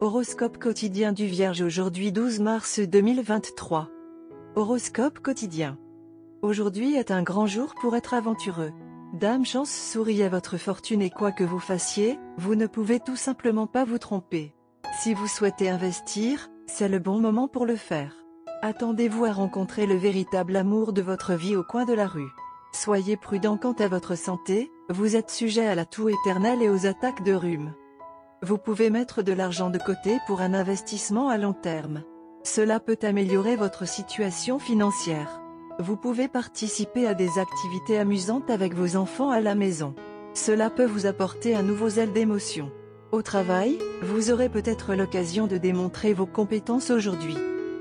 Horoscope quotidien du Vierge aujourd'hui 12 mars 2023. Horoscope quotidien. Aujourd'hui est un grand jour pour être aventureux. Dame Chance sourit à votre fortune et quoi que vous fassiez, vous ne pouvez tout simplement pas vous tromper. Si vous souhaitez investir, c'est le bon moment pour le faire. Attendez-vous à rencontrer le véritable amour de votre vie au coin de la rue. Soyez prudent quant à votre santé, vous êtes sujet à la toux éternelle et aux attaques de rhume. Vous pouvez mettre de l'argent de côté pour un investissement à long terme. Cela peut améliorer votre situation financière. Vous pouvez participer à des activités amusantes avec vos enfants à la maison. Cela peut vous apporter un nouveau zèle d'émotion. Au travail, vous aurez peut-être l'occasion de démontrer vos compétences aujourd'hui.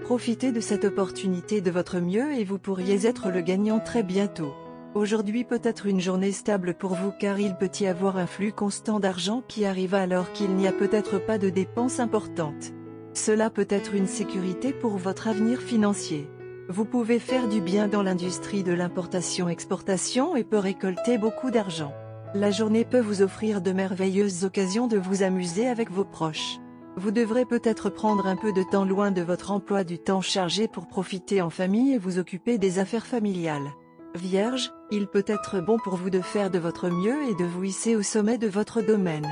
Profitez de cette opportunité de votre mieux et vous pourriez être le gagnant très bientôt. Aujourd'hui peut être une journée stable pour vous car il peut y avoir un flux constant d'argent qui arrive alors qu'il n'y a peut-être pas de dépenses importantes. Cela peut être une sécurité pour votre avenir financier. Vous pouvez faire du bien dans l'industrie de l'importation-exportation et peut récolter beaucoup d'argent. La journée peut vous offrir de merveilleuses occasions de vous amuser avec vos proches. Vous devrez peut-être prendre un peu de temps loin de votre emploi du temps chargé pour profiter en famille et vous occuper des affaires familiales. Vierge, il peut être bon pour vous de faire de votre mieux et de vous hisser au sommet de votre domaine.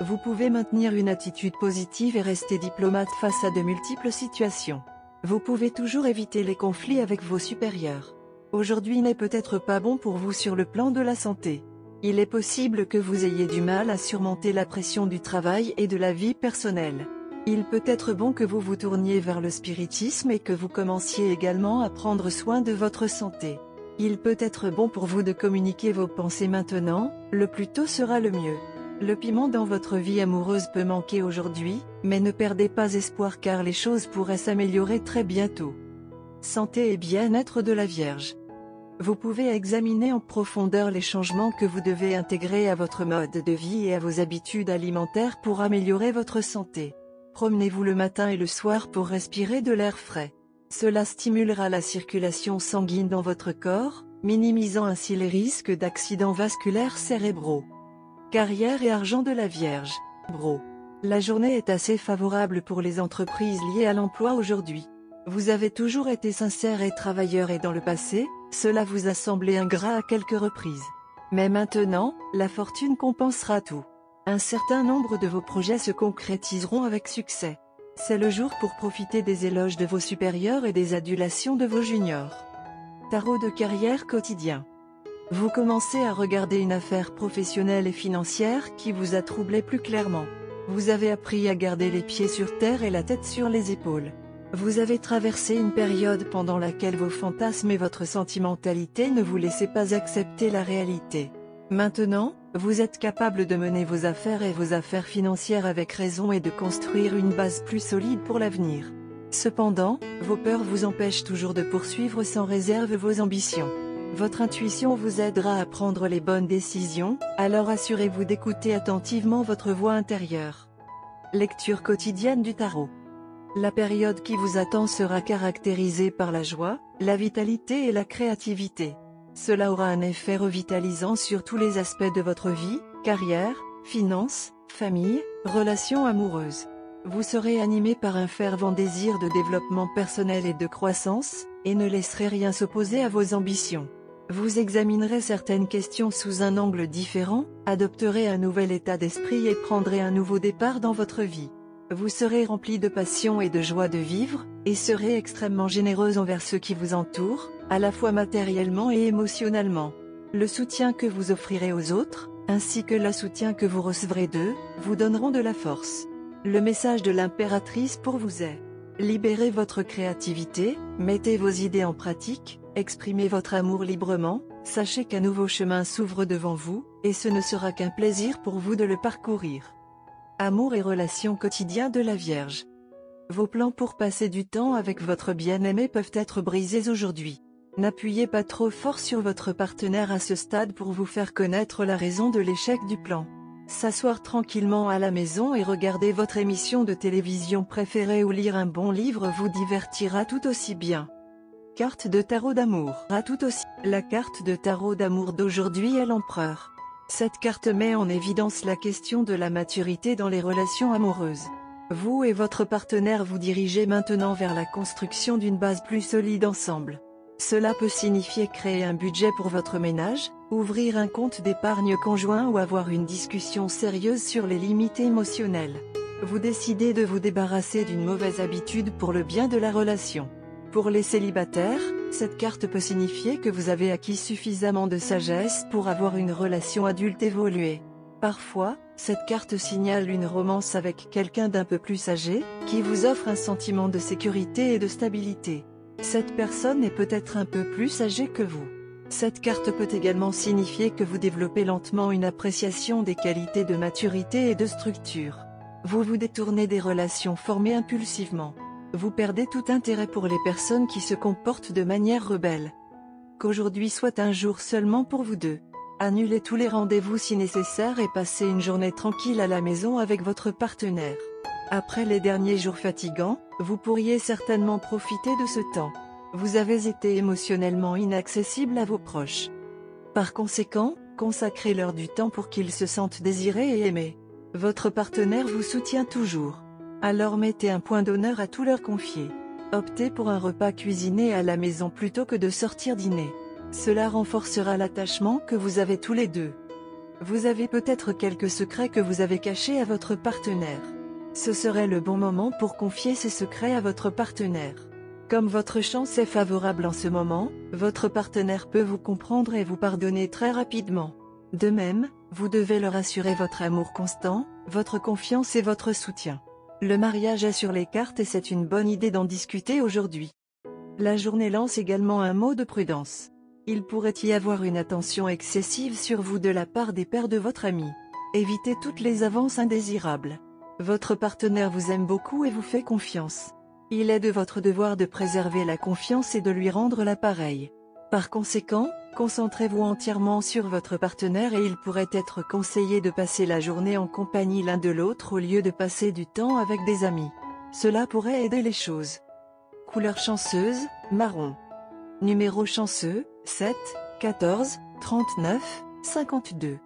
Vous pouvez maintenir une attitude positive et rester diplomate face à de multiples situations. Vous pouvez toujours éviter les conflits avec vos supérieurs. Aujourd'hui n'est peut-être pas bon pour vous sur le plan de la santé. Il est possible que vous ayez du mal à surmonter la pression du travail et de la vie personnelle. Il peut être bon que vous vous tourniez vers le spiritisme et que vous commenciez également à prendre soin de votre santé. Il peut être bon pour vous de communiquer vos pensées maintenant, le plus tôt sera le mieux. Le piment dans votre vie amoureuse peut manquer aujourd'hui, mais ne perdez pas espoir car les choses pourraient s'améliorer très bientôt. Santé et bien-être de la Vierge. Vous pouvez examiner en profondeur les changements que vous devez intégrer à votre mode de vie et à vos habitudes alimentaires pour améliorer votre santé. Promenez-vous le matin et le soir pour respirer de l'air frais. Cela stimulera la circulation sanguine dans votre corps, minimisant ainsi les risques d'accidents vasculaires cérébraux. Carrière et argent de la Vierge. Bro. La journée est assez favorable pour les entreprises liées à l'emploi aujourd'hui. Vous avez toujours été sincère et travailleur et dans le passé, cela vous a semblé ingrat à quelques reprises. Mais maintenant, la fortune compensera tout. Un certain nombre de vos projets se concrétiseront avec succès. C'est le jour pour profiter des éloges de vos supérieurs et des adulations de vos juniors. Tarot de carrière quotidien. Vous commencez à regarder une affaire professionnelle et financière qui vous a troublé plus clairement. Vous avez appris à garder les pieds sur terre et la tête sur les épaules. Vous avez traversé une période pendant laquelle vos fantasmes et votre sentimentalité ne vous laissaient pas accepter la réalité. Maintenant, vous êtes capable de mener vos affaires et vos affaires financières avec raison et de construire une base plus solide pour l'avenir. Cependant, vos peurs vous empêchent toujours de poursuivre sans réserve vos ambitions. Votre intuition vous aidera à prendre les bonnes décisions, alors assurez-vous d'écouter attentivement votre voix intérieure. Lecture quotidienne du tarot. La période qui vous attend sera caractérisée par la joie, la vitalité et la créativité. Cela aura un effet revitalisant sur tous les aspects de votre vie, carrière, finances, famille, relations amoureuses. Vous serez animé par un fervent désir de développement personnel et de croissance, et ne laisserez rien s'opposer à vos ambitions. Vous examinerez certaines questions sous un angle différent, adopterez un nouvel état d'esprit et prendrez un nouveau départ dans votre vie. Vous serez rempli de passion et de joie de vivre, et serez extrêmement généreuse envers ceux qui vous entourent, à la fois matériellement et émotionnellement. Le soutien que vous offrirez aux autres, ainsi que le soutien que vous recevrez d'eux, vous donneront de la force. Le message de l'impératrice pour vous est Libérez votre créativité, mettez vos idées en pratique, exprimez votre amour librement, sachez qu'un nouveau chemin s'ouvre devant vous, et ce ne sera qu'un plaisir pour vous de le parcourir. Amour et relations quotidiens de la Vierge. Vos plans pour passer du temps avec votre bien-aimé peuvent être brisés aujourd'hui. N'appuyez pas trop fort sur votre partenaire à ce stade pour vous faire connaître la raison de l'échec du plan. S'asseoir tranquillement à la maison et regarder votre émission de télévision préférée ou lire un bon livre vous divertira tout aussi bien. Carte de tarot d'amour. Tout aussi. La carte de tarot d'amour d'aujourd'hui est l'empereur. Cette carte met en évidence la question de la maturité dans les relations amoureuses. Vous et votre partenaire vous dirigez maintenant vers la construction d'une base plus solide ensemble. Cela peut signifier créer un budget pour votre ménage, ouvrir un compte d'épargne conjoint ou avoir une discussion sérieuse sur les limites émotionnelles. Vous décidez de vous débarrasser d'une mauvaise habitude pour le bien de la relation. Pour les célibataires, cette carte peut signifier que vous avez acquis suffisamment de sagesse pour avoir une relation adulte évoluée. Parfois, cette carte signale une romance avec quelqu'un d'un peu plus âgé, qui vous offre un sentiment de sécurité et de stabilité. Cette personne est peut-être un peu plus âgée que vous. Cette carte peut également signifier que vous développez lentement une appréciation des qualités de maturité et de structure. Vous vous détournez des relations formées impulsivement. Vous perdez tout intérêt pour les personnes qui se comportent de manière rebelle. Qu'aujourd'hui soit un jour seulement pour vous deux. Annulez tous les rendez-vous si nécessaire et passez une journée tranquille à la maison avec votre partenaire. Après les derniers jours fatigants, vous pourriez certainement profiter de ce temps. Vous avez été émotionnellement inaccessible à vos proches. Par conséquent, consacrez-leur du temps pour qu'ils se sentent désirés et aimés. Votre partenaire vous soutient toujours. Alors mettez un point d'honneur à tout leur confier. Optez pour un repas cuisiné à la maison plutôt que de sortir dîner. Cela renforcera l'attachement que vous avez tous les deux. Vous avez peut-être quelques secrets que vous avez cachés à votre partenaire. Ce serait le bon moment pour confier ces secrets à votre partenaire. Comme votre chance est favorable en ce moment, votre partenaire peut vous comprendre et vous pardonner très rapidement. De même, vous devez leur assurer votre amour constant, votre confiance et votre soutien. Le mariage est sur les cartes et c'est une bonne idée d'en discuter aujourd'hui. La journée lance également un mot de prudence. Il pourrait y avoir une attention excessive sur vous de la part des pères de votre ami. Évitez toutes les avances indésirables. Votre partenaire vous aime beaucoup et vous fait confiance. Il est de votre devoir de préserver la confiance et de lui rendre l'appareil. Par conséquent, concentrez-vous entièrement sur votre partenaire et il pourrait être conseillé de passer la journée en compagnie l'un de l'autre au lieu de passer du temps avec des amis. Cela pourrait aider les choses. Couleur chanceuse, marron. Numéro chanceux, 7, 14, 39, 52.